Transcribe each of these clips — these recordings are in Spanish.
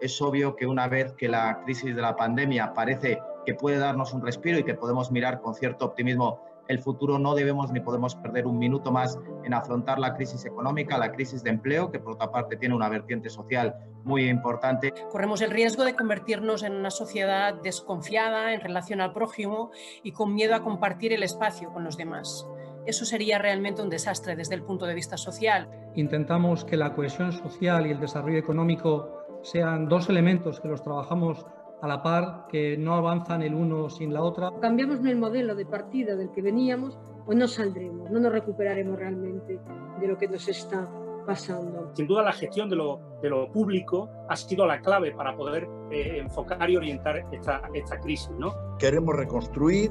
Es obvio que una vez que la crisis de la pandemia parece que puede darnos un respiro y que podemos mirar con cierto optimismo el futuro, no debemos ni podemos perder un minuto más en afrontar la crisis económica, la crisis de empleo, que por otra parte tiene una vertiente social muy importante. Corremos el riesgo de convertirnos en una sociedad desconfiada en relación al prójimo y con miedo a compartir el espacio con los demás. Eso sería realmente un desastre desde el punto de vista social. Intentamos que la cohesión social y el desarrollo económico sean dos elementos que los trabajamos a la par, que no avanzan el uno sin la otra. Cambiamos el modelo de partida del que veníamos o no saldremos, no nos recuperaremos realmente de lo que nos está pasando. Sin duda la gestión de lo, de lo público ha sido la clave para poder eh, enfocar y orientar esta, esta crisis. ¿no? Queremos reconstruir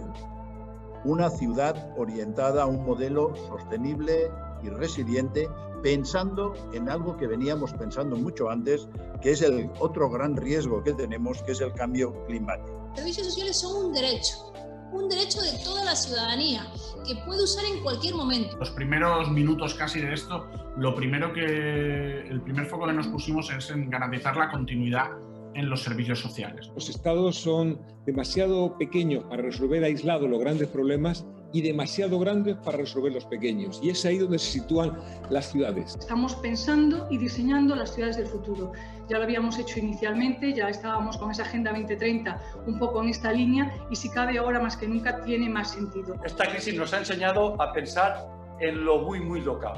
una ciudad orientada a un modelo sostenible y resiliente, pensando en algo que veníamos pensando mucho antes, que es el otro gran riesgo que tenemos, que es el cambio climático. Los servicios sociales son un derecho, un derecho de toda la ciudadanía, que puede usar en cualquier momento. Los primeros minutos casi de esto, lo primero que, el primer foco que nos pusimos es en garantizar la continuidad en los servicios sociales. Los estados son demasiado pequeños para resolver aislados los grandes problemas y demasiado grandes para resolver los pequeños. Y es ahí donde se sitúan las ciudades. Estamos pensando y diseñando las ciudades del futuro. Ya lo habíamos hecho inicialmente, ya estábamos con esa Agenda 2030 un poco en esta línea y si cabe ahora más que nunca tiene más sentido. Esta crisis nos ha enseñado a pensar en lo muy, muy local.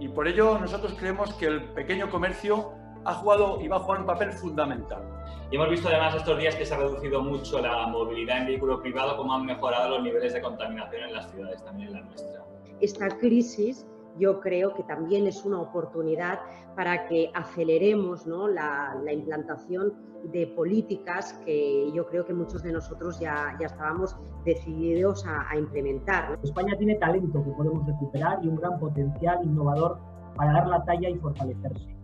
Y por ello nosotros creemos que el pequeño comercio ha jugado y va a jugar un papel fundamental. Y hemos visto además estos días que se ha reducido mucho la movilidad en vehículo privado, cómo han mejorado los niveles de contaminación en las ciudades, también en la nuestra. Esta crisis yo creo que también es una oportunidad para que aceleremos ¿no? la, la, implantación de políticas que yo creo que muchos de nosotros ya, ya estábamos decididos a, a implementar. España tiene talento que podemos recuperar y un gran potencial innovador para dar la talla y fortalecerse.